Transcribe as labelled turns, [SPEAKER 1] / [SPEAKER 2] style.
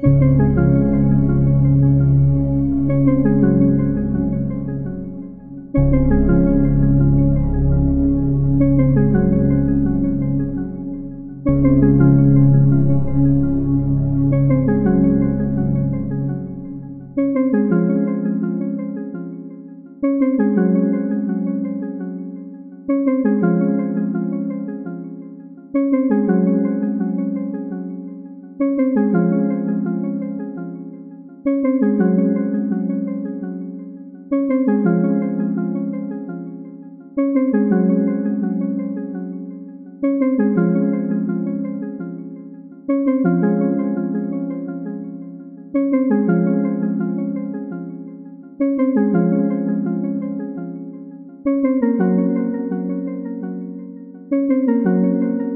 [SPEAKER 1] Música Música